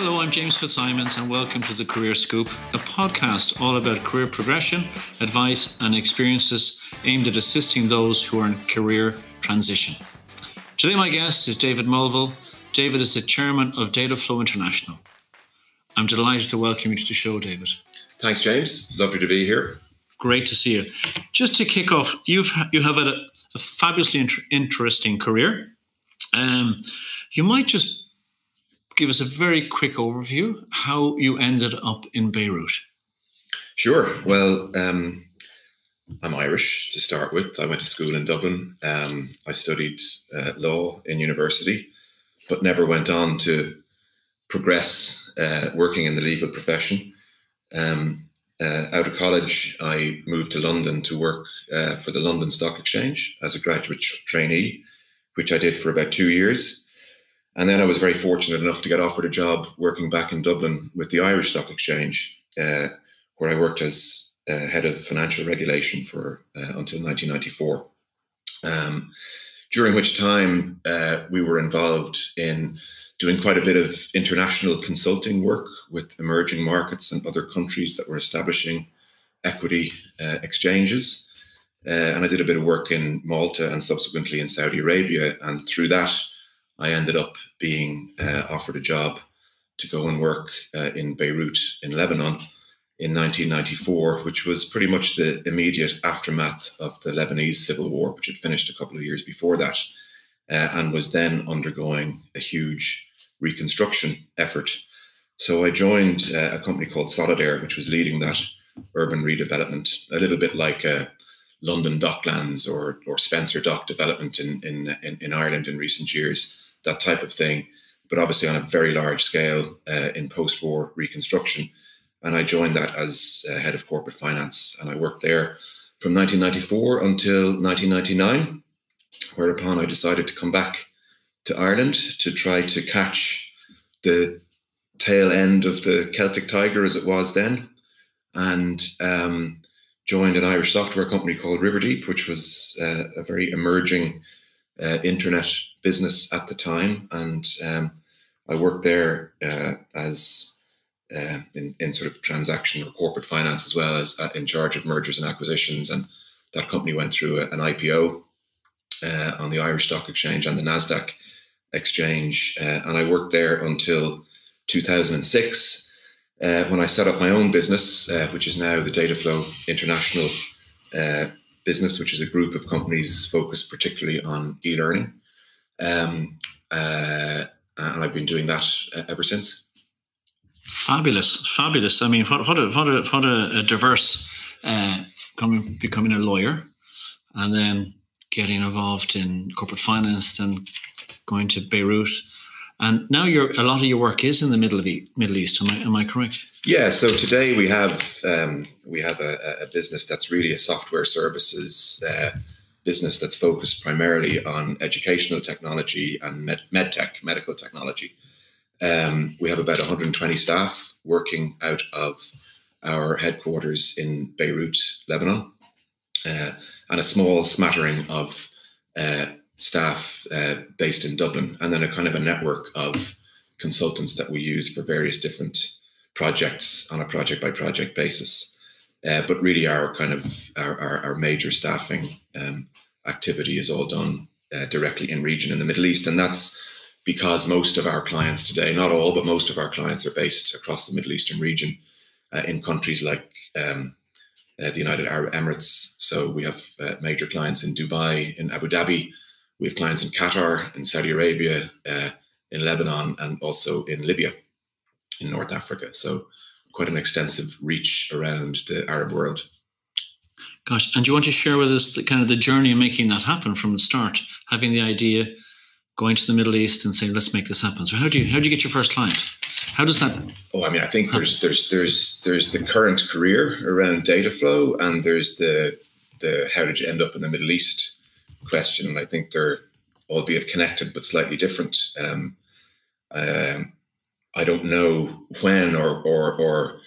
Hello, I'm James Fitzsimons, and welcome to the Career Scoop, a podcast all about career progression, advice, and experiences aimed at assisting those who are in career transition. Today, my guest is David Mulville. David is the chairman of Dataflow International. I'm delighted to welcome you to the show, David. Thanks, James. Lovely to be here. Great to see you. Just to kick off, you've you have had a, a fabulously inter- interesting career. Um, you might just give us a very quick overview how you ended up in Beirut. Sure. Well, um, I'm Irish to start with. I went to school in Dublin. Um, I studied uh, law in university, but never went on to progress uh, working in the legal profession. Um, uh, out of college, I moved to London to work uh, for the London Stock Exchange as a graduate trainee, which I did for about two years. And then I was very fortunate enough to get offered a job working back in Dublin with the Irish Stock Exchange, uh, where I worked as uh, head of financial regulation for uh, until 1994. Um, during which time uh, we were involved in doing quite a bit of international consulting work with emerging markets and other countries that were establishing equity uh, exchanges. Uh, and I did a bit of work in Malta and subsequently in Saudi Arabia. And through that, I ended up being uh, offered a job to go and work uh, in Beirut in Lebanon in 1994, which was pretty much the immediate aftermath of the Lebanese civil war, which had finished a couple of years before that, uh, and was then undergoing a huge reconstruction effort. So I joined uh, a company called Solidere, which was leading that urban redevelopment, a little bit like uh, London Docklands or or Spencer Dock development in in, in Ireland in recent years that type of thing, but obviously on a very large scale uh, in post war reconstruction. And I joined that as uh, head of corporate finance, and I worked there from 1994 until 1999, whereupon I decided to come back to Ireland to try to catch the tail end of the Celtic Tiger as it was then, and um, joined an Irish software company called Riverdeep, which was uh, a very emerging uh, internet business at the time, and um, I worked there uh, as uh, in, in sort of transaction or corporate finance as well as uh, in charge of mergers and acquisitions. And that company went through an IPO uh, on the Irish Stock Exchange and the Nasdaq Exchange, uh, and I worked there until 2006. when I set up my own business, which is now the Dataflow International business, which is a group of companies focused particularly on e-learning. Um, uh, and I've been doing that uh, ever since. Fabulous, fabulous. I mean, what, what a what a what a diverse uh, coming becoming a lawyer, and then getting involved in corporate finance, then going to Beirut, and now your a lot of your work is in the Middle East. Middle East, am I am I correct? Yeah. So today we have um, we have a, a, business that's really a software services uh, business that's focused primarily on educational technology and med, med tech, medical technology. Um, we have about 120 staff working out of our headquarters in Beirut, Lebanon, uh, and a small smattering of uh, staff uh, based in Dublin, and then a kind of a network of consultants that we use for various different projects on a project by project basis. Uh, but really, our kind of our, our, our major staffing um, activity is all done uh, directly in region in the Middle East, and that's because most of our clients today, not all, but most of our clients are based across the Middle Eastern region uh, in countries like um, uh, the United Arab Emirates. So we have uh, major clients in Dubai, in Abu Dhabi, we have clients in Qatar, in Saudi Arabia, uh, in Lebanon, and also in Libya, in North Africa. So quite an extensive reach around the Arab world. Gosh, and do you want to share with us the kind of the journey of making that happen from the start, having the idea, going to the Middle East and saying, "Let's make this happen." So how do you how do you get your first client? How does that? Oh, I mean, I think there's there's there's there's the current career around Dataflow, and there's the the how did you end up in the Middle East question, and I think they're albeit connected but slightly different. Um, um, I don't know when or or or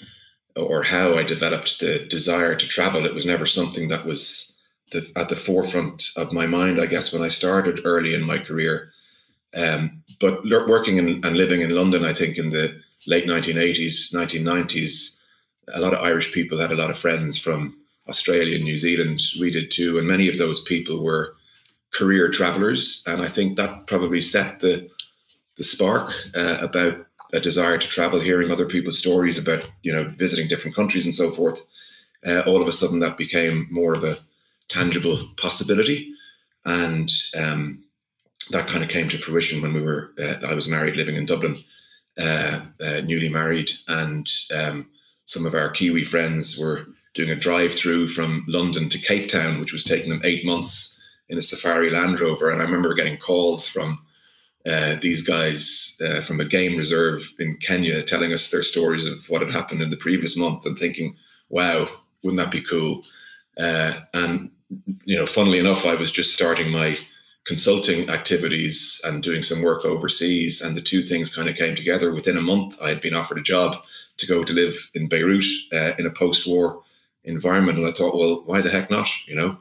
or how I developed the desire to travel. It was never something that was the, at the forefront of my mind. I guess when I started early in my career, um, but working in, and living in London, I think in the late 1980s, 1990s, a lot of Irish people had a lot of friends from Australia and New Zealand. We did too, and many of those people were career travelers, and I think that probably set the the spark uh, about a desire to travel, hearing other people's stories about you know visiting different countries and so forth. Uh, all of a sudden, that became more of a tangible possibility, and um, that kind of came to fruition when we were. Uh, I was married, living in Dublin, uh, uh, newly married, and um, some of our Kiwi friends were doing a drive-through from London to Cape Town, which was taking them eight months in a Safari Land Rover. And I remember getting calls from uh, these guys uh, from a game reserve in Kenya telling us their stories of what had happened in the previous month and thinking, wow, wouldn't that be cool? Uh, and, you know, funnily enough, I was just starting my consulting activities and doing some work overseas. And the two things kind of came together. Within a month, I had been offered a job to go to live in Beirut uh, in a post war environment. And I thought, well, why the heck not? You know,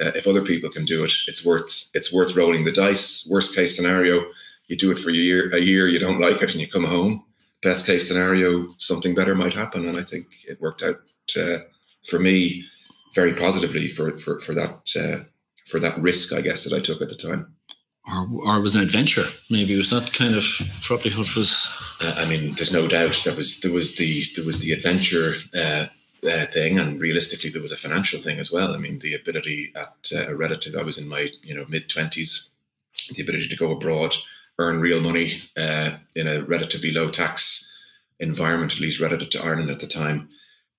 uh, if other people can do it, it's worth it's worth rolling the dice. Worst case scenario, you do it for a year, a year, you don't like it, and you come home. Best case scenario, something better might happen, and I think it worked out uh, for me very positively for for for that uh, for that risk, I guess, that I took at the time. Or, or it was an adventure. Maybe it was not kind of probably what was. Uh, I mean, there's no doubt there was there was the there was the adventure uh, uh, thing, and realistically, there was a financial thing as well. I mean, the ability at uh, a relative, I was in my you know mid twenties, the ability to go abroad, earn real money uh, in a relatively low tax environment, at least relative to Ireland at the time,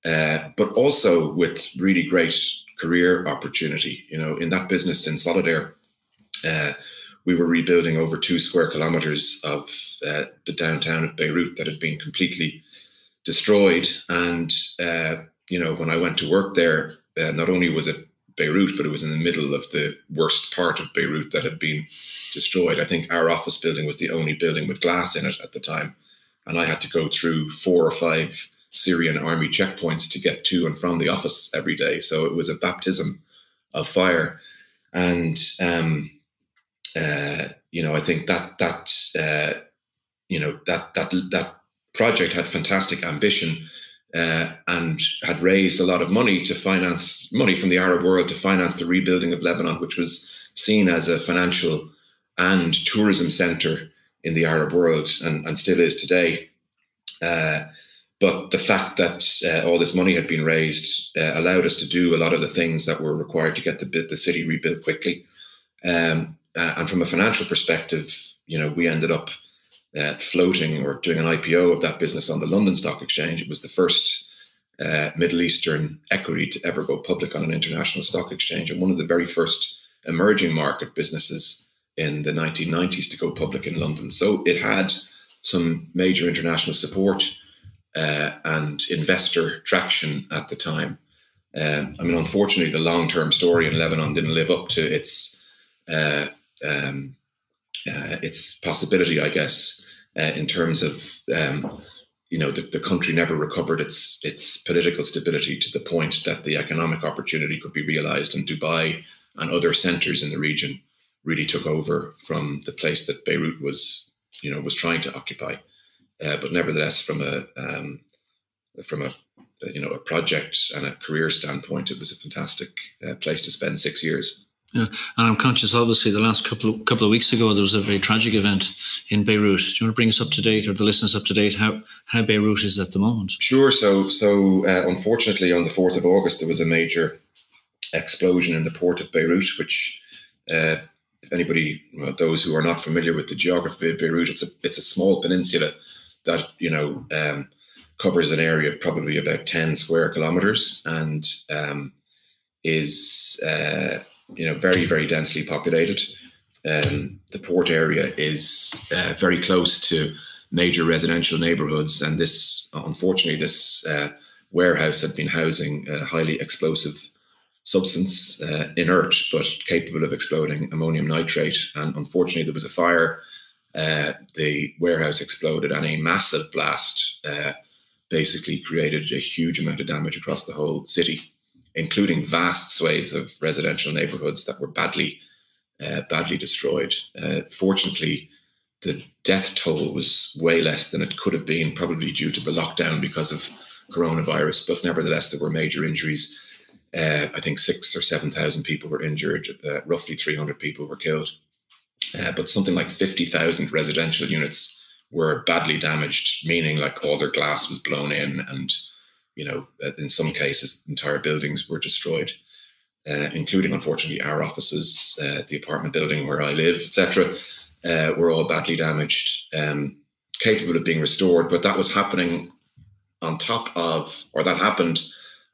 uh, but also with really great career opportunity. You know, in that business in Solidere, uh, we were rebuilding over two square kilometers of uh, the downtown of Beirut that had been completely destroyed, and you know, when I went to work there, uh, not only was it Beirut, but it was in the middle of the worst part of Beirut that had been destroyed. I think our office building was the only building with glass in it at the time. And I had to go through four or five Syrian army checkpoints to get to and from the office every day. So it was a baptism of fire. And, um, uh, you know, I think that, that, uh, you know, that, that, that project had fantastic ambition uh, and had raised a lot of money to finance money from the Arab world to finance the rebuilding of Lebanon, which was seen as a financial and tourism center in the Arab world and, and still is today. Uh, but the fact that uh, all this money had been raised uh, allowed us to do a lot of the things that were required to get the, the city rebuilt quickly. Um, uh, and from a financial perspective, you know, we ended up uh, floating or doing an IPO of that business on the London Stock Exchange. It was the first uh, Middle Eastern equity to ever go public on an international stock exchange, and one of the very first emerging market businesses in the 1990s to go public in London. So it had some major international support uh, and investor traction at the time. Um, I mean, unfortunately, the long term story in Lebanon didn't live up to its uh, um, uh, its possibility, I guess, uh, in terms of um, you know the, the country never recovered its its political stability to the point that the economic opportunity could be realized, and Dubai and other centers in the region really took over from the place that Beirut was you know was trying to occupy. Uh, but nevertheless, from a um, from a you know a project and a career standpoint, it was a fantastic uh, place to spend six years. Yeah, and I'm conscious. Obviously, the last couple of, couple of weeks ago, there was a very tragic event in Beirut. Do you want to bring us up to date, or the listeners up to date, how how Beirut is at the moment? Sure. So, so uh, unfortunately, on the fourth of August, there was a major explosion in the port of Beirut, which, uh, if anybody, well, those who are not familiar with the geography of Beirut, it's a it's a small peninsula that you know um, covers an area of probably about ten square kilometers and um, is uh, you know, very, very densely populated. Um, the port area is uh, very close to major residential neighborhoods, and this, unfortunately, this uh, warehouse had been housing a highly explosive substance, uh, inert but capable of exploding ammonium nitrate. And unfortunately, there was a fire. Uh, the warehouse exploded, and a massive blast uh, basically created a huge amount of damage across the whole city including vast swathes of residential neighborhoods that were badly, uh, badly destroyed. Uh, fortunately, the death toll was way less than it could have been, probably due to the lockdown because of coronavirus. But nevertheless, there were major injuries. Uh, I think six or 7,000 people were injured, uh, roughly 300 people were killed. Uh, but something like 50,000 residential units were badly damaged, meaning like all their glass was blown in, and you know, in some cases, entire buildings were destroyed, uh, including unfortunately our offices, uh, the apartment building where I live, etc. Uh, were all badly damaged, um, capable of being restored, but that was happening on top of, or that happened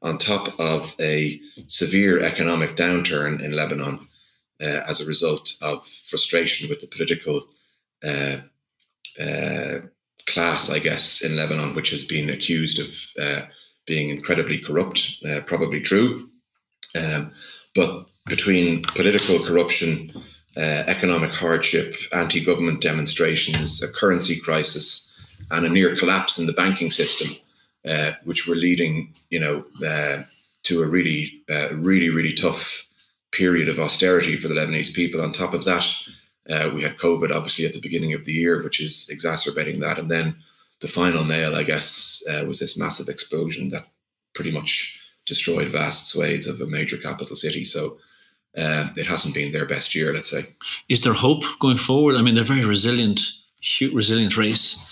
on top of a severe economic downturn in Lebanon uh, as a result of frustration with the political uh, uh, class, I guess, in Lebanon, which has been accused of uh, being incredibly corrupt, uh, probably true. Um, but between political corruption, uh, economic hardship, anti government demonstrations, a currency crisis, and a near collapse in the banking system, uh, which were leading, you know, uh, to a really, uh, really, really tough period of austerity for the Lebanese people. On top of that, uh, we had COVID, obviously, at the beginning of the year, which is exacerbating that. And then the final nail, I guess, uh, was this massive explosion that pretty much destroyed vast swathes of a major capital city. So um, it hasn't been their best year, let's say. Is there hope going forward? I mean, they're very resilient, resilient race.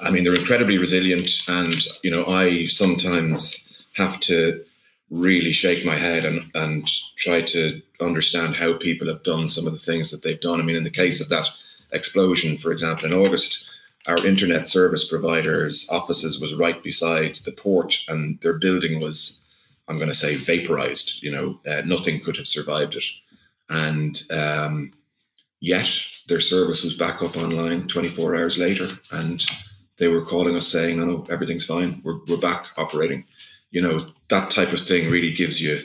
I mean, they're incredibly resilient, and you know, I sometimes have to really shake my head and and try to understand how people have done some of the things that they've done. I mean, in the case of that explosion, for example, in August, our internet service providers' offices was right beside the port, and their building was, I'm going to say, vaporized. You know, uh, nothing could have survived it, and um, yet their service was back up online 24 hours later, and they were calling us saying, "No, no, everything's fine. We're we're back operating." You know, that type of thing really gives you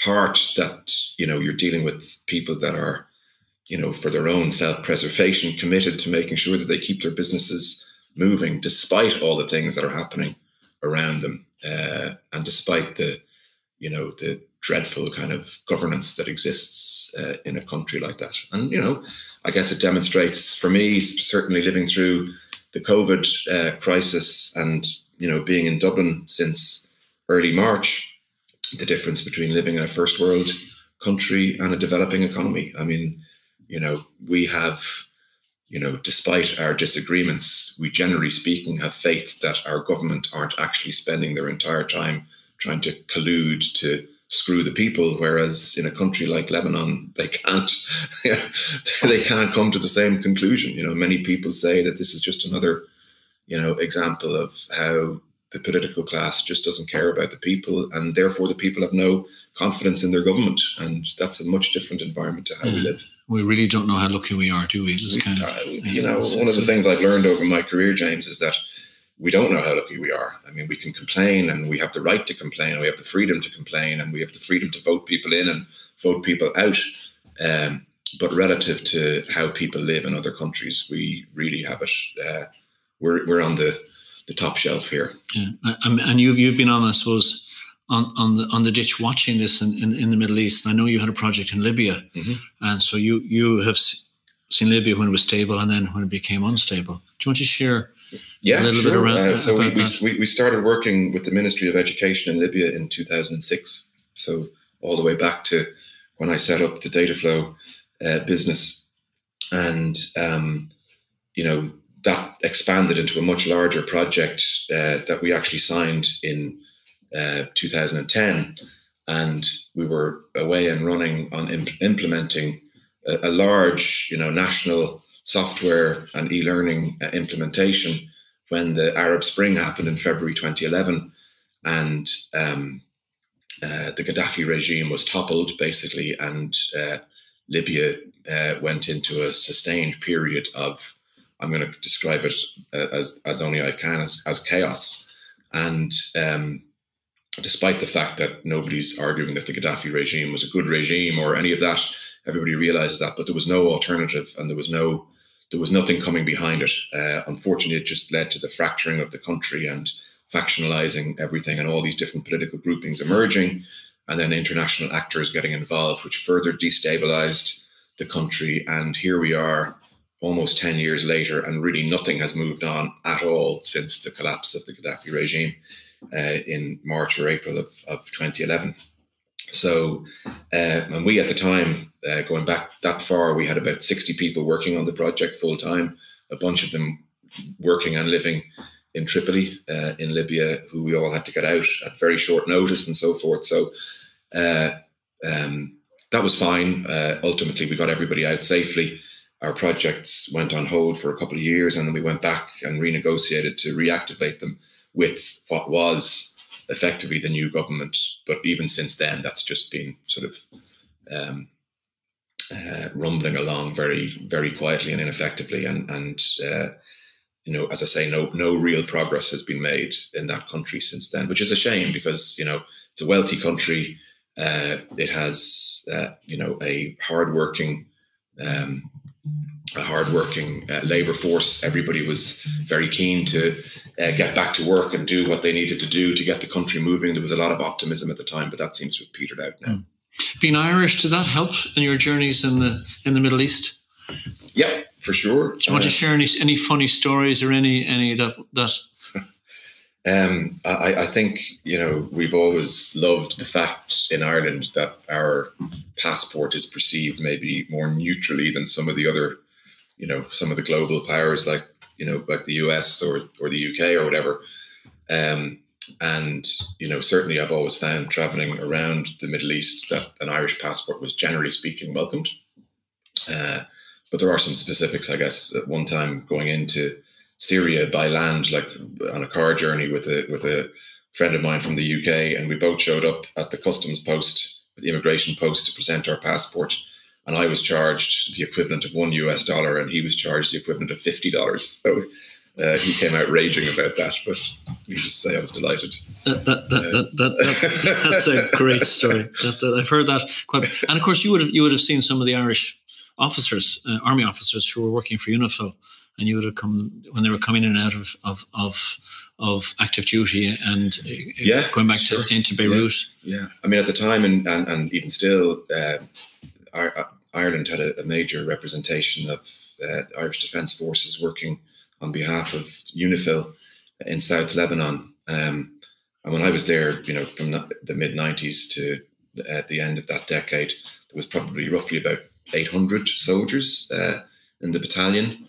heart that you know you're dealing with people that are you know, for their own self preservation, committed to making sure that they keep their businesses moving despite all the things that are happening around them, uh, and despite the, you know, the dreadful kind of governance that exists uh, in a country like that. And you know, I guess it demonstrates for me, certainly living through the COVID uh, crisis and you know being in Dublin since early March, the difference between living in a first world country and a developing economy. I mean you know, we have, you know, despite our disagreements, we generally speaking have faith that our government aren't actually spending their entire time trying to collude to screw the people whereas in a country like lebanon they can't they can't come to the same conclusion. You know many people say that this is just another you know example of how the political class just doesn't care about the people, and therefore the people have no confidence in their government, and that's a much different environment to how we mm. live. We really don't know how lucky we are, do we? we kind of, uh, you know, one of the things I've learned over my career, James, is that we don't know how lucky we are. I mean, we can complain, and we have the right to complain, and we have the freedom to complain, and we have the freedom to vote people in and vote people out. Um, but relative to how people live in other countries, we really have it. Uh, we're we're on the the top shelf here. Yeah, and you've you've been on, I suppose, on on the on the ditch watching this in, in, in the Middle East. And I know you had a project in Libya, mm-hmm. and so you you have seen Libya when it was stable and then when it became unstable. Do you want to share? Yeah, a little sure. bit around, uh, so we, we, we started working with the Ministry of Education in Libya in 2006. So all the way back to when I set up the Dataflow uh, business, and um, you know that expanded into a much larger project uh, that we actually signed in uh, 2010. And we were away and running on imp- implementing a, a, large, you know, national software and e-learning uh, implementation when the Arab Spring happened in February 2011, and um, uh, the Gaddafi regime was toppled basically, and uh, Libya uh, went into a sustained period of I'm going to describe it uh, as, as only I can as, as chaos. And um, despite the fact that nobody's arguing that the Gaddafi regime was a good regime or any of that, everybody realizes that. But there was no alternative, and there was no there was nothing coming behind it. Uh, unfortunately, it just led to the fracturing of the country and factionalizing everything, and all these different political groupings emerging, and then international actors getting involved, which further destabilized the country. And here we are almost 10 years later, and really nothing has moved on at all since the collapse of the Gaddafi regime uh, in March or April of, of 2011. So, uh, and we at the time, uh, going back that far, we had about 60 people working on the project full time, a bunch of them working and living in Tripoli uh, in Libya, who we all had to get out at very short notice and so forth. So, uh, um, that was fine. Uh, ultimately, we got everybody out safely. Our projects went on hold for a couple of years, and then we went back and renegotiated to reactivate them with what was effectively the new government. But even since then, that's just been sort of um, uh, rumbling along very, very quietly and ineffectively. And and uh, you know, as I say, no no real progress has been made in that country since then, which is a shame because you know it's a wealthy country. Uh, it has, uh, you know, a hardworking, um, a hardworking uh, labour force. Everybody was very keen to uh, get back to work and do what they needed to do to get the country moving. There was a lot of optimism at the time, but that seems to have petered out now. Being Irish, did that help in your journeys in the in the Middle East? Yeah, for sure. Do you want to share any any funny stories or any any that that um, I, I, think you know we've always loved the fact in Ireland that our passport is perceived maybe more neutrally than some of the other, you know, some of the global powers like you know like the US or or the UK or whatever. Um, and you know certainly I've always found traveling around the Middle East that an Irish passport was generally speaking welcomed. Uh, but there are some specifics, I guess. At one time going into Syria by land, like on a car journey with a with a friend of mine from the UK, and we both showed up at the customs post, the immigration post, to present our passport. And I was charged the equivalent of one US dollar, and he was charged the equivalent of fifty dollars. So uh, he came out raging about that, but you just say I was delighted. That, that, that, that, that's a great story. I've heard that quite, and of course you would have you would have seen some of the Irish officers, uh, army officers who were working for UNIFIL and you would have come when they were coming in and out of of of, of active duty and uh, yeah, going back sure. to into Beirut. Yeah. yeah. I mean, at the time, and and, and even still, uh, uh Ireland had a, a major representation of uh, Irish Defence Forces working on behalf of UNIFIL in South Lebanon. Um, and when I was there, you know, from the mid '90s to at the end of that decade, there was probably roughly about 800 soldiers uh, in the battalion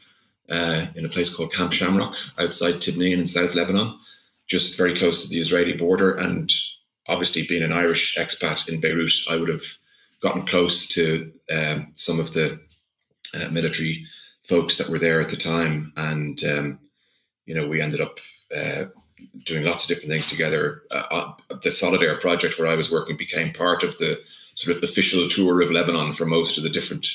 uh, in a place called Camp Shamrock outside Tibneen in South Lebanon, just very close to the Israeli border. And obviously, being an Irish expat in Beirut, I would have gotten close to um, some of the uh, military folks that were there at the time. And, um, you know, we ended up uh, doing lots of different things together. Uh, uh, the Solidere project where I was working became part of the sort of official tour of Lebanon for most of the different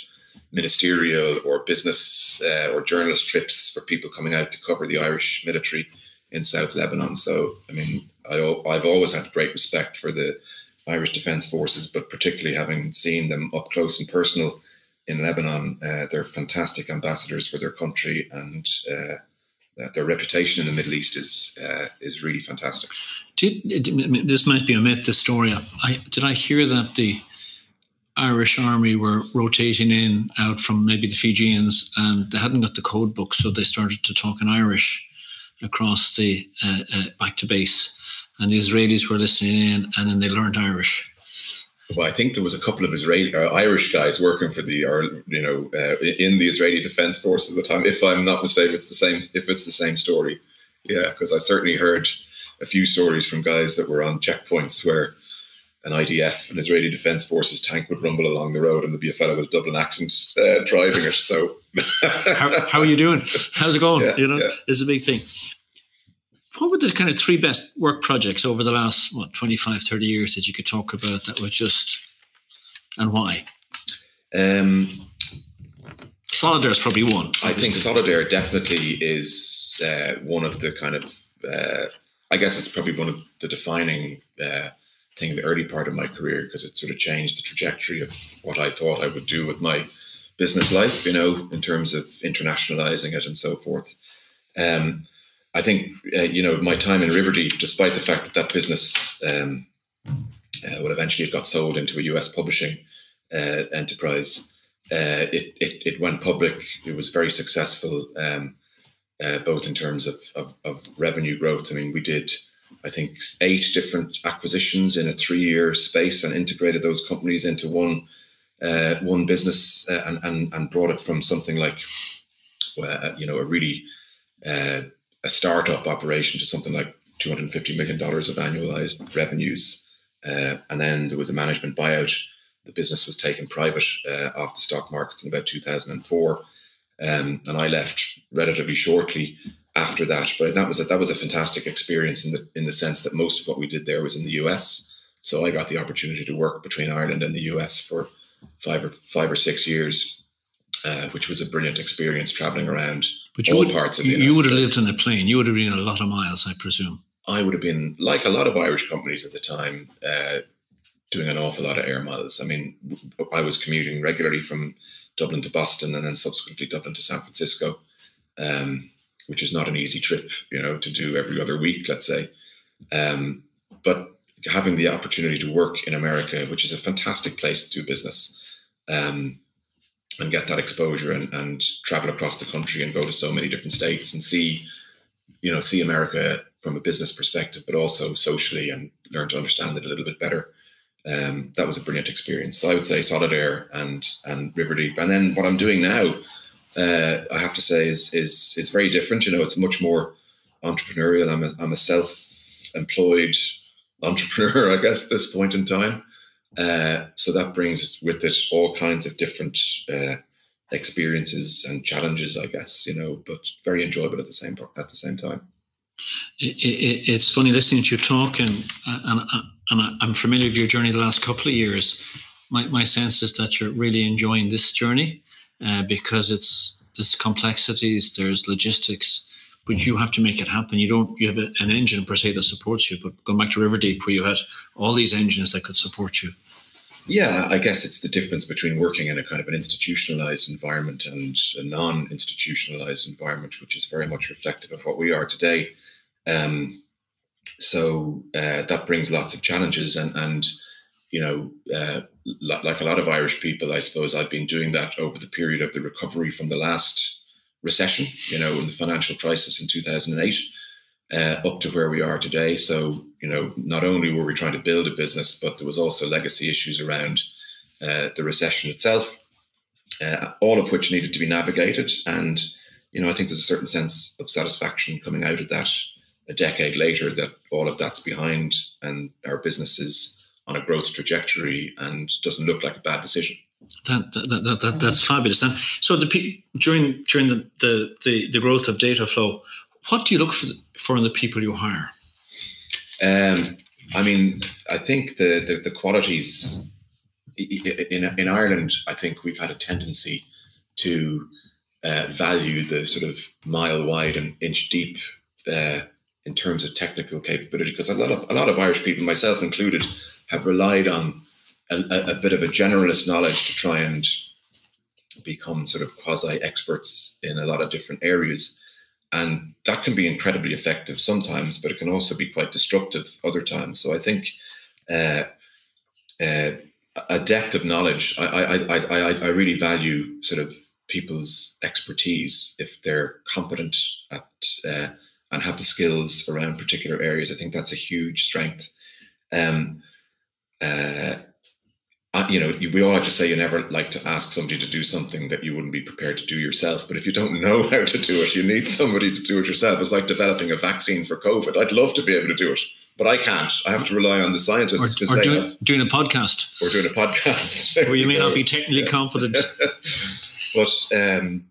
ministerial or business uh, or journalist trips for people coming out to cover the Irish military in South Lebanon. So, I mean, I, I've always had great respect for the Irish Defence Forces, but particularly having seen them up close and personal in Lebanon, uh, they're fantastic ambassadors for their country, and uh, their reputation in the Middle East is uh, is really fantastic. Did, this might be a myth. The story. I, did I hear that the Irish army were rotating in out from maybe the Fijians, and they hadn't got the code book, so they started to talk in Irish across the uh, uh, back to base, and the Israelis were listening in, and then they learned Irish. Well, I think there was a couple of Israeli uh, Irish guys working for the, or you know, uh, in the Israeli Defense Force at the time. If I'm not mistaken, it's the same. If it's the same story, yeah, because I certainly heard a few stories from guys that were on checkpoints where an IDF, an Israeli Defense Forces tank would rumble along the road and there'd be a fellow with a Dublin accent uh, driving it. So, how, how, are you doing? How's it going? Yeah, you know, yeah. is a big thing. What were the kind of three best work projects over the last, what, 25, 30 years that you could talk about that were just, and why? Um, Solidere is probably one. Obviously. I think Solidere definitely is uh, one of the kind of, uh, I guess it's probably one of the defining uh, thing in the early part of my career because it sort of changed the trajectory of what I thought I would do with my business life, you know, in terms of internationalizing it and so forth. Um, I think, uh, you know, my time in Riverdeep, despite the fact that that business um, uh, would eventually have got sold into a US publishing uh, enterprise, uh, it, it, it went public. It was very successful, um, uh, both in terms of, of, of, revenue growth. I mean, we did, I think, eight different acquisitions in a three year space and integrated those companies into one uh, one business uh, and, and, and brought it from something like, you know, a really uh, a startup operation to something like $250 million of annualized revenues. and then there was a management buyout the business was taken private uh, off the stock markets in about 2004. Um, and I left relatively shortly after that. But that was a, that was a fantastic experience in the in the sense that most of what we did there was in the US. So I got the opportunity to work between Ireland and the US for five or five or six years, uh, which was a brilliant experience traveling around but all would, parts of the You United would have lived in a plane. You would have been a lot of miles, I presume. I would have been like a lot of Irish companies at the time. Uh, doing an awful lot of air miles. I mean, I was commuting regularly from Dublin to Boston and then subsequently Dublin to San Francisco, um, which is not an easy trip, you know, to do every other week, let's say. Um, but having the opportunity to work in America, which is a fantastic place to do business, um, and get that exposure and, and travel across the country and go to so many different states and see, you know, see America from a business perspective, but also socially and learn to understand it a little bit better um, that was a brilliant experience. So I would say Solidere and and Riverdeep, and then what I'm doing now, uh, I have to say, is is is very different. You know, it's much more entrepreneurial. I'm a, I'm a self-employed entrepreneur, I guess, at this point in time. Uh, so that brings with it all kinds of different uh, experiences and challenges, I guess. You know, but very enjoyable at the same at the same time. It, it, it's funny listening to you talk, and and and I'm familiar with your journey the last couple of years. My, my sense is that you're really enjoying this journey uh, because it's there's complexities, there's logistics, but you have to make it happen. You don't you have an engine per se that supports you, but going back to Riverdeep where you had all these engines that could support you. Yeah, I guess it's the difference between working in a kind of an institutionalized environment and a non-institutionalized environment, which is very much reflective of what we are today. Um, so uh, that brings lots of challenges and and you know uh, like a lot of irish people i suppose i've been doing that over the period of the recovery from the last recession you know in the financial crisis in 2008 uh, up to where we are today so you know not only were we trying to build a business but there was also legacy issues around uh, the recession itself uh, all of which needed to be navigated and you know i think there's a certain sense of satisfaction coming out of that a decade later that all of that's behind and our business is on a growth trajectory and doesn't look like a bad decision. That, that, that, that that's fabulous. And so the during during the, the, the, the growth of Dataflow, what do you look for, for in the people you hire? Um, I mean, I think the, the, the qualities in, in Ireland, I think we've had a tendency to uh, value the sort of mile wide and inch deep uh, in terms of technical capability because a lot of a lot of Irish people, myself included, have relied on a, a bit of a generalist knowledge to try and become sort of quasi experts in a lot of different areas. And that can be incredibly effective sometimes, but it can also be quite destructive other times. So I think uh, uh, a depth of knowledge, I, I, I, I, really value sort of people's expertise if they're competent at uh, and have the skills around particular areas. I think that's a huge strength. Um, uh, you know, we all like to say you never like to ask somebody to do something that you wouldn't be prepared to do yourself. But if you don't know how to do it, you need somebody to do it yourself. It's like developing a vaccine for COVID. I'd love to be able to do it, but I can't. I have to rely on the scientists. Or, or doing, have, doing a podcast. Or doing a podcast. Where you may not be technically competent. but, um,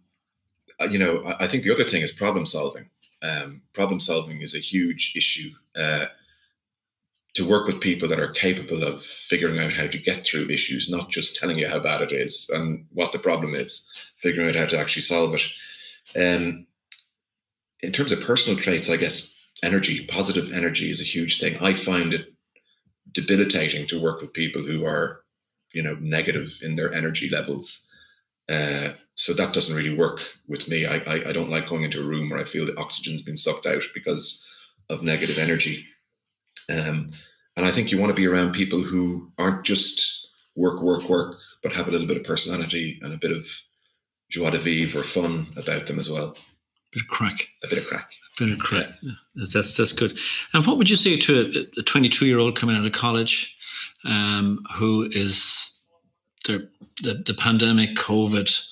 you know, I think the other thing is problem solving um, problem solving is a huge issue. Uh, to work with people that are capable of figuring out how to get through issues, not just telling you how bad it is and what the problem is, figuring out how to actually solve it. Um, in terms of personal traits, I guess energy, positive energy is a huge thing. I find it debilitating to work with people who are, you know, negative in their energy levels. Uh, so that doesn't really work with me. I, I, I don't like going into a room where I feel the oxygen's been sucked out because of negative energy. Um, and I think you want to be around people who aren't just work, work, work, but have a little bit of personality and a bit of joie de vivre or fun about them as well. A bit of crack. A bit of crack. A bit of crack. Yeah. That's that's good. And what would you say to a 22 year old coming out of college um, who is the, the, the pandemic, COVID,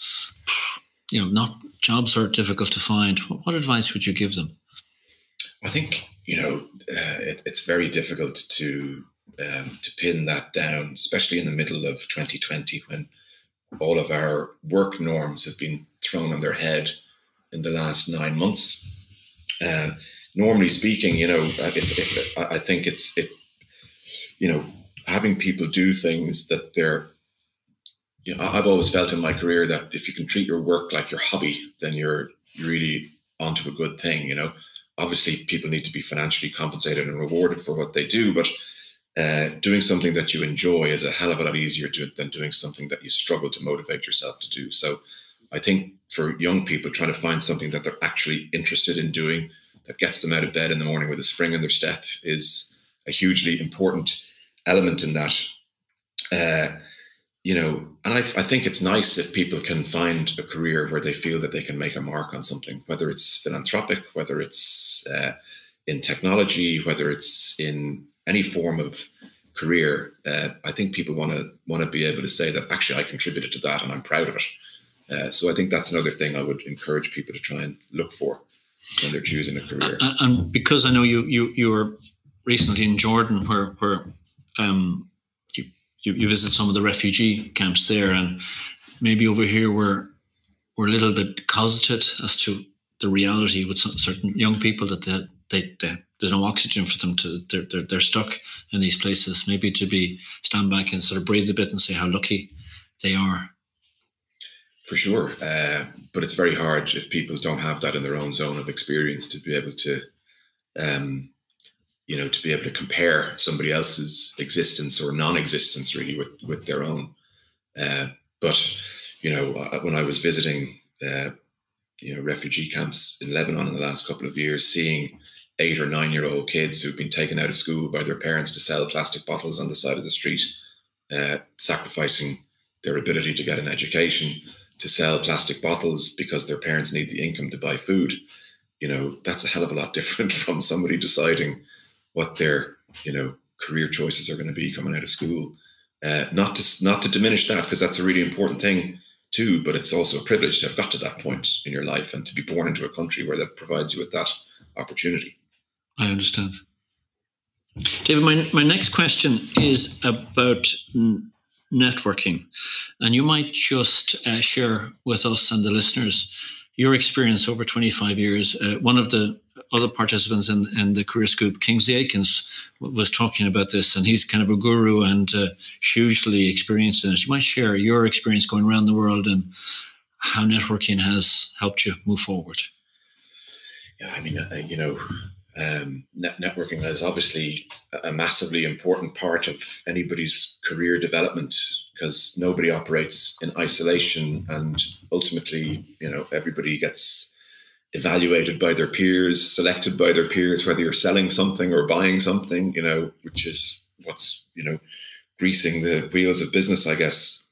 you know, not jobs are difficult to find. What, what advice would you give them? I think you know uh, it, it's very difficult to um, to pin that down, especially in the middle of 2020 when all of our work norms have been thrown on their head in the last nine months. Uh, normally speaking, you know, if, if, I think it's it, you know, having people do things that they're. You know, I've always felt in my career that if you can treat your work like your hobby, then you're really onto a good thing. You know, obviously people need to be financially compensated and rewarded for what they do, but uh, doing something that you enjoy is a hell of a lot easier to, than doing something that you struggle to motivate yourself to do. So, I think for young people, trying to find something that they're actually interested in doing that gets them out of bed in the morning with a spring in their step is a hugely important element in that. Uh, you know, and I, I think it's nice if people can find a career where they feel that they can make a mark on something, whether it's philanthropic, whether it's uh, in technology, whether it's in any form of career, uh, I think people want to want to be able to say that actually I contributed to that and I'm proud of it. Uh, so I think that's another thing I would encourage people to try and look for when they're choosing a career. And because I know you you you were recently in Jordan, where where um, you, you visit some of the refugee camps there, and maybe over here we're we're a little bit cosseted as to the reality with certain young people that they, they, they there's no oxygen for them to they're, they're, they're stuck in these places. Maybe to be stand back and sort of breathe a bit and say how lucky they are. For sure. Uh, but it's very hard if people don't have that in their own zone of experience to be able to um, you know to be able to compare somebody else's existence or non-existence really with with their own uh, but you know when i was visiting uh, you know refugee camps in lebanon in the last couple of years seeing eight or nine year old kids who've been taken out of school by their parents to sell plastic bottles on the side of the street, uh, sacrificing their ability to get an education to sell plastic bottles because their parents need the income to buy food. You know, that's a hell of a lot different from somebody deciding what their, you know, career choices are going to be coming out of school. Uh, not to not to diminish that because that's a really important thing too, but it's also a privilege to have got to that point in your life and to be born into a country where that provides you with that opportunity. I understand. David, my, my next question is about n- networking. And you might just uh, share with us and the listeners your experience over 25 years. Uh, one of the other participants in, in the Career Scoop, Kingsley Aikins, was talking about this, and he's kind of a guru and uh, hugely experienced in it. You might share your experience going around the world and how networking has helped you move forward. Yeah, I mean, uh, you know, um, net- networking is obviously a massively important part of anybody's career development because nobody operates in isolation and ultimately you know everybody gets evaluated by their peers selected by their peers whether you're selling something or buying something you know which is what's you know greasing the wheels of business i guess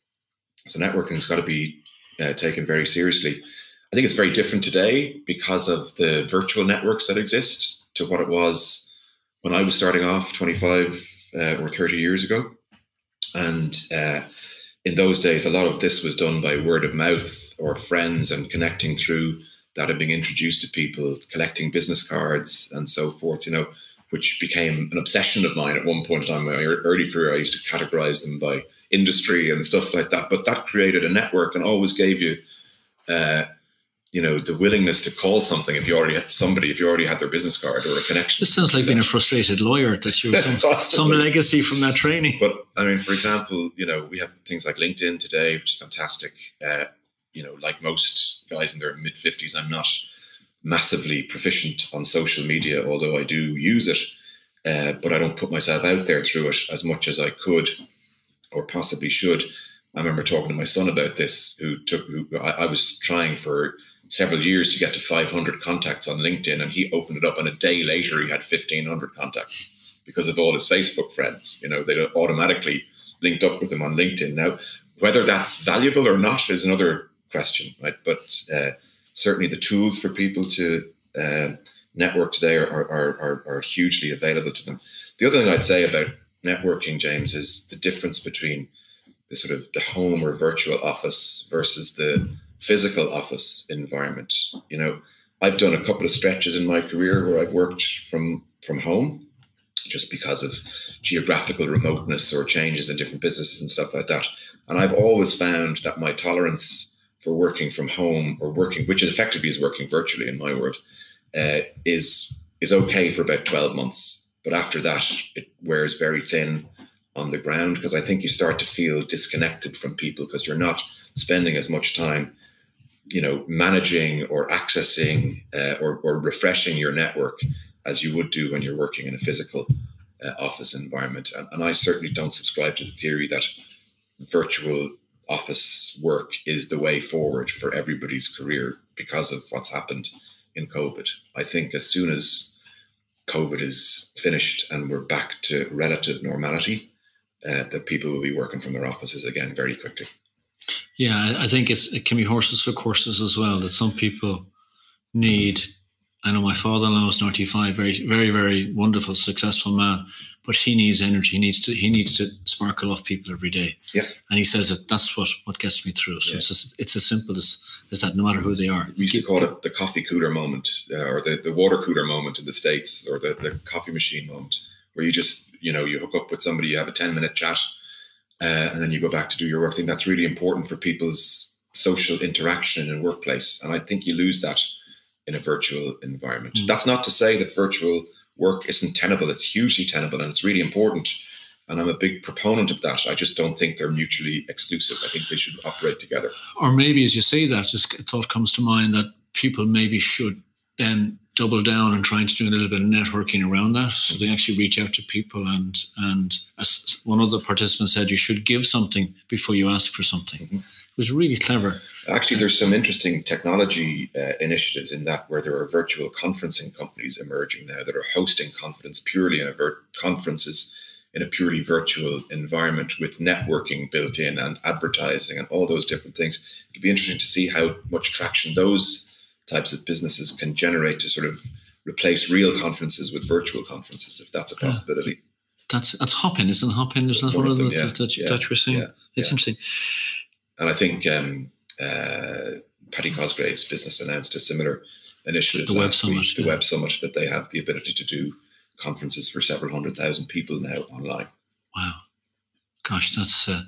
so networking's got to be uh, taken very seriously i think it's very different today because of the virtual networks that exist to what it was when I was starting off 25 uh, or 30 years ago. And uh, in those days, a lot of this was done by word of mouth or friends and connecting through that and being introduced to people, collecting business cards and so forth, you know, which became an obsession of mine at one point in time in my early career. I used to categorize them by industry and stuff like that. But that created a network and always gave you uh, you know the willingness to call something if you already had somebody if you already had their business card or a connection. This sounds like being a frustrated lawyer that you have some, some legacy from that training. But I mean, for example, you know we have things like LinkedIn today, which is fantastic. Uh, you know, like most guys in their mid fifties, I'm not massively proficient on social media, although I do use it. Uh, but I don't put myself out there through it as much as I could or possibly should. I remember talking to my son about this, who took, who I, I was trying for several years to get to 500 contacts on LinkedIn, and he opened it up, and a day later he had 1,500 contacts because of all his Facebook friends. You know, they automatically linked up with him on LinkedIn. Now, whether that's valuable or not is another question, right? But uh, certainly the tools for people to uh, network today are, are, are, are, hugely available to them. The other thing I'd say about networking, James, is the difference between the sort of the home or virtual office versus the physical office environment. You know, I've done a couple of stretches in my career where I've worked from from home just because of geographical remoteness or changes in different businesses and stuff like that. And I've always found that my tolerance for working from home or working, which is effectively is working virtually in my world, uh, is is okay for about 12 months. But after that, it wears very thin on the ground because I think you start to feel disconnected from people because you're not spending as much time, you know, managing or accessing uh, or, or refreshing your network as you would do when you're working in a physical uh, office environment. And, and I certainly don't subscribe to the theory that virtual office work is the way forward for everybody's career because of what's happened in COVID. I think as soon as COVID is finished and we're back to relative normality, uh, that people will be working from their offices again very quickly. Yeah, I think it's it can be horses for courses as well. That some people need I know my father-in-law is 95, very, very, very wonderful, successful man, but he needs energy. He needs to, he needs to sparkle off people every day. Yeah. And he says that that's what, what gets me through. So yeah. it's, as, it's as simple as, as that, no matter who they are. We used to call it the coffee cooler moment uh, or the, the water cooler moment in the States or the, the coffee machine moment where you just, you know, you hook up with somebody, you have a 10 minute chat uh, and then you go back to do your work. I think that's really important for people's social interaction in workplace. And I think you lose that in a virtual environment. Mm. That's not to say that virtual work isn't tenable. It's hugely tenable and it's really important. And I'm a big proponent of that. I just don't think they're mutually exclusive. I think they should operate together. Or maybe as you say that, just a thought comes to mind that people maybe should then double down on trying to do a little bit of networking around that. So they actually reach out to people and and as one of the participants said, you should give something before you ask for something. Mm-hmm was really clever. Actually, there's some interesting technology uh, initiatives in that where there are virtual conferencing companies emerging now that are hosting conference purely in a vir- conferences in a purely virtual environment with networking built in and advertising and all those different things. It'll be interesting to see how much traction those types of businesses can generate to sort of replace real conferences with virtual conferences, if that's a possibility. Yeah. That's that's Hopin, isn't Hopin? Isn't that one, one of them, yeah. that, that, yeah. that, you're saying? It's interesting. And I think um, uh, Paddy Cosgrave's business announced a similar initiative the Web Summit, week, the yeah. Web Summit, that they have the ability to do conferences for several hundred thousand people now online. Wow, gosh, that's uh,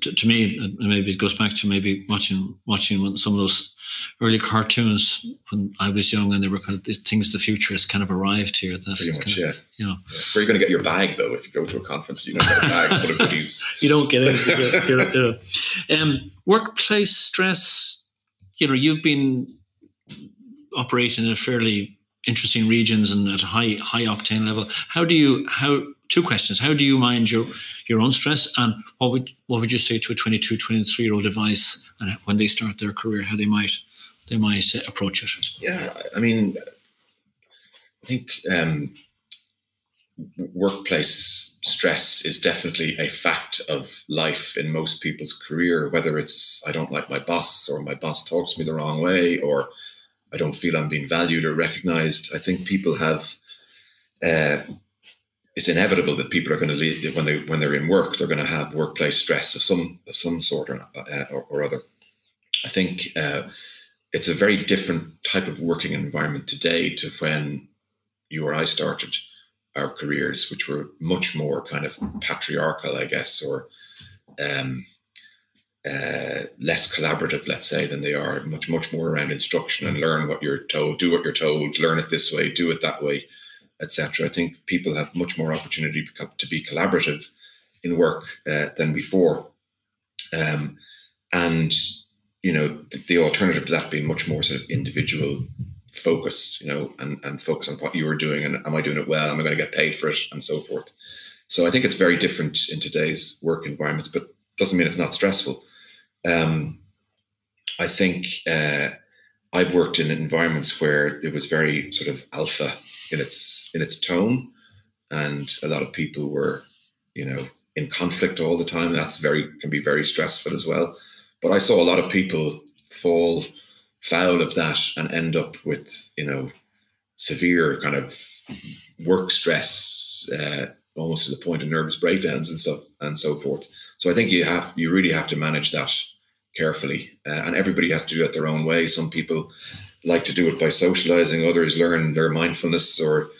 to, to, me maybe it goes back to maybe watching watching some of those early cartoons when I was young, and they were kind of things. The future has kind of arrived here. That Pretty much, of, yeah. You know, yeah. where are you going to get your bag though? If you go to a conference, you don't get a bag full of goodies. you don't get anything. you know, you know. Um, workplace stress. You know, you've been operating in a fairly interesting regions and at a high high octane level. How do you how two questions. How do you mind your your own stress and what would what would you say to a 22, 23 year old advice and when they start their career, how they might they might uh, approach it? Yeah, I mean, I think um, workplace stress is definitely a fact of life in most people's career, whether it's I don't like my boss or my boss talks me the wrong way or I don't feel I'm being valued or recognized. I think people have uh, it's inevitable that people are going to leave when they when they're in work. They're going to have workplace stress of some of some sort or uh, or, or, other. I think uh, it's a very different type of working environment today to when you or I started our careers, which were much more kind of patriarchal, I guess, or um, uh, less collaborative, let's say, than they are. Much much more around instruction and learn what you're told, do what you're told, learn it this way, do it that way etc. I think people have much more opportunity to be collaborative in work uh, than before, um, and you know the, the, alternative to that being much more sort of individual focus, you know, and and focus on what you are doing and am I doing it well? Am I going to get paid for it, and so forth. So I think it's very different in today's work environments, but doesn't mean it's not stressful. Um, I think uh, I've worked in environments where it was very sort of alpha in its in its tone, and a lot of people were, you know, in conflict all the time. That's very can be very stressful as well. But I saw a lot of people fall foul of that and end up with you know severe kind of work stress, uh, almost to the point of nervous breakdowns and stuff and so forth. So I think you have you really have to manage that carefully, uh, and everybody has to do it their own way. Some people like to do it by socializing; others learn their mindfulness or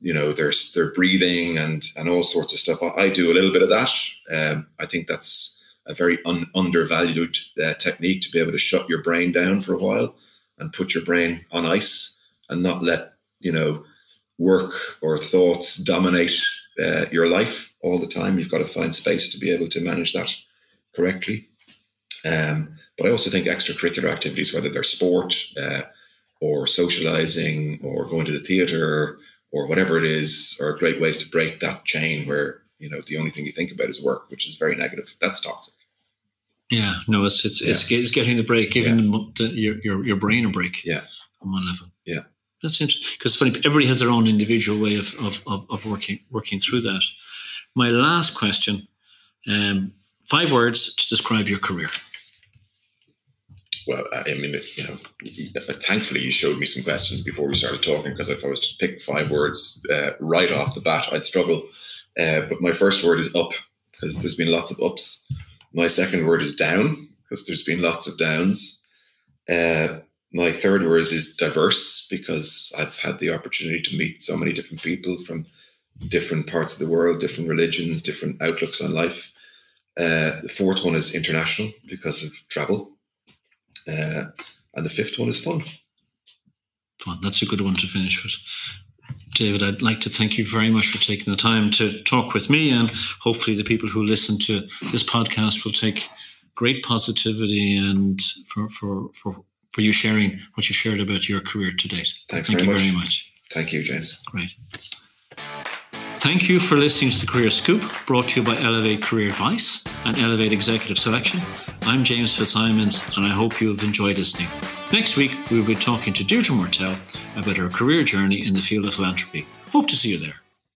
you know their their breathing and and all sorts of stuff. I, I do a little bit of that. Um, I think that's a very un, undervalued uh, technique to be able to shut your brain down for a while and put your brain on ice and not let you know work or thoughts dominate uh, your life all the time. You've got to find space to be able to manage that correctly. Um, but I also think extracurricular activities, whether they're sport uh, or socializing or going to the theater or whatever it is, are great ways to break that chain where you know the only thing you think about is work, which is very negative. That's toxic. Yeah, no, it's it's yeah. it's, it's, getting the break, giving yeah. the, your, your your brain a break. Yeah, on one level. Yeah, that's interesting because funny. Everybody has their own individual way of of, of, of working working through that. My last question: um, five words to describe your career. Well, I mean, you know, thankfully you showed me some questions before we started talking because if I was to pick five words uh, right off the bat, I'd struggle. Uh, but my first word is up because there's been lots of ups. My second word is down because there's been lots of downs. Uh, my third word is diverse because I've had the opportunity to meet so many different people from different parts of the world, different religions, different outlooks on life. Uh, the fourth one is international because of travel. Uh, and the fifth one is fun. Fun. That's a good one to finish with. David, I'd like to thank you very much for taking the time to talk with me, and hopefully, the people who listen to this podcast will take great positivity and for for for, for you sharing what you shared about your career to date. Thanks thank very you much. very much. Thank you, James. Great. Thank you for listening to the Career Scoop, brought to you by Elevate Career Advice and Elevate Executive Selection. I'm James Fitzsimons, and I hope you have enjoyed listening. Next week, we will be talking to Deirdre Mortell about her career journey in the field of philanthropy. Hope to see you there.